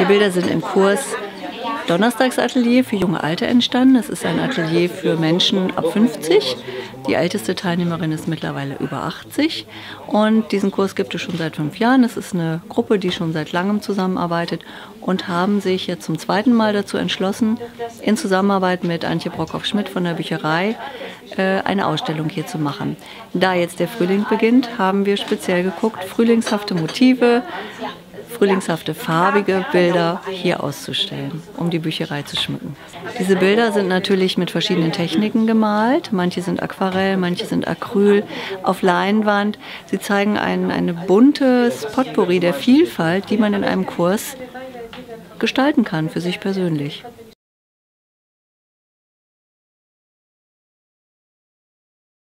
Die Bilder sind im Kurs Donnerstagsatelier für junge Alte entstanden. Es ist ein Atelier für Menschen ab 50. Die älteste Teilnehmerin ist mittlerweile über 80. Und diesen Kurs gibt es schon seit fünf Jahren. Es ist eine Gruppe, die schon seit langem zusammenarbeitet und haben sich jetzt zum zweiten Mal dazu entschlossen, in Zusammenarbeit mit Antje Brockhoff-Schmidt von der Bücherei äh, eine Ausstellung hier zu machen. Da jetzt der Frühling beginnt, haben wir speziell geguckt, frühlingshafte Motive, frühlingshafte farbige Bilder hier auszustellen, um die Bücherei zu schmücken. Diese Bilder sind natürlich mit verschiedenen Techniken gemalt. Manche sind Aquarell, manche sind Acryl auf Leinwand. Sie zeigen ein eine buntes Potpourri der Vielfalt, die man in einem Kurs gestalten kann für sich persönlich.